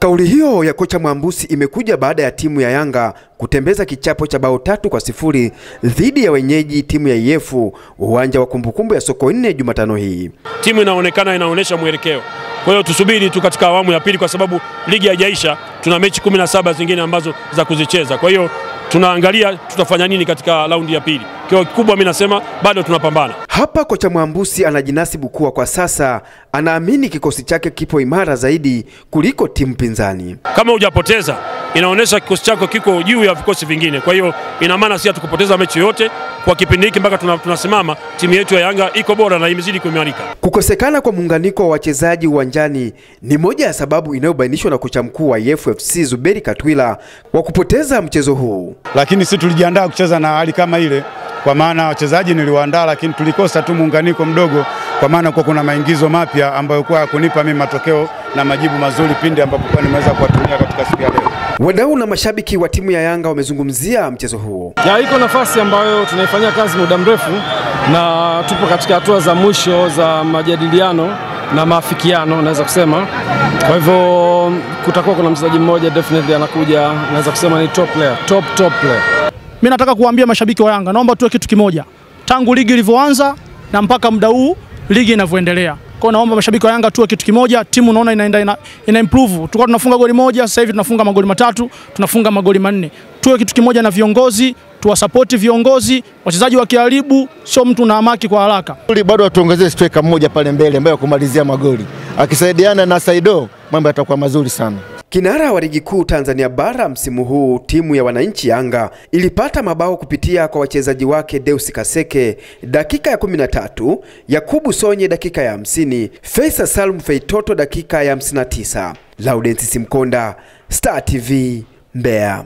Kauli hiyo ya kocha Mwambusi imekuja baada ya timu ya Yanga kutembeza kichapo cha bao tatu kwa sifuri dhidi ya wenyeji timu ya IF uwanja wa kumbukumbu ya soko nne Jumatano hii. Timu inaonekana inaonyesha mwelekeo, kwa hiyo tusubiri tu katika awamu ya pili, kwa sababu ligi haijaisha. Tuna mechi kumi na saba zingine ambazo za kuzicheza, kwa hiyo tunaangalia tutafanya nini katika raundi ya pili. Kwa kikubwa mimi nasema bado tunapambana. Hapa kocha Mwambusi anajinasibu kuwa kwa sasa anaamini kikosi chake kipo imara zaidi kuliko timu pinzani. Kama hujapoteza inaonyesha kikosi chako kiko juu ya vikosi vingine, kwa hiyo ina maana si hatukupoteza mechi yoyote kwa kipindi hiki mpaka tuna, tunasimama timu yetu ya Yanga iko bora na imezidi kuimarika. Kukosekana kwa muunganiko wa wachezaji uwanjani ni moja ya sababu inayobainishwa na kocha mkuu wa FFC Zuberi Katwila wa kupoteza mchezo huu. Lakini si tulijiandaa kucheza na hali kama ile, kwa maana wachezaji niliwaandaa, lakini tulikosa tu muunganiko mdogo, kwa maana kwa kuna maingizo mapya ambayo kwa kunipa mimi matokeo na majibu mazuri pindi ambapo kwa nimeweza kuwatumia katika siku ya leo. Wadau na mashabiki wa timu ya Yanga wamezungumzia mchezo huo. Ya, iko nafasi ambayo tunaifanyia kazi muda mrefu na tupo katika hatua za mwisho za majadiliano na maafikiano naweza kusema. Kwa hivyo kutakuwa kuna mchezaji mmoja definitely anakuja, naweza kusema ni top player, top top player. Mimi nataka kuwaambia mashabiki wa Yanga, naomba tuwe kitu kimoja, tangu ligi ilivyoanza na mpaka muda huu ligi inavyoendelea. Kwa naomba mashabiki wa Yanga tuwe kitu kimoja. Timu unaona inaenda ina, ina improve. Tulikuwa tunafunga goli moja, sasa hivi tunafunga magoli matatu, tunafunga magoli manne. Tuwe kitu kimoja na viongozi, tuwasapoti viongozi, wachezaji wakiharibu, sio mtu na amaki kwa haraka. Bado watuongezee striker mmoja pale mbele ambaye kumalizia magoli, akisaidiana na Saido mambo yatakuwa mazuri sana. Kinara wa ligi kuu Tanzania bara msimu huu timu ya wananchi Yanga ilipata mabao kupitia kwa wachezaji wake Deus Kaseke dakika ya 13, Yakubu Sonye dakika ya 50, Faisal Salum Feitoto dakika ya 59. laudensi Simkonda, Star TV, Mbeya.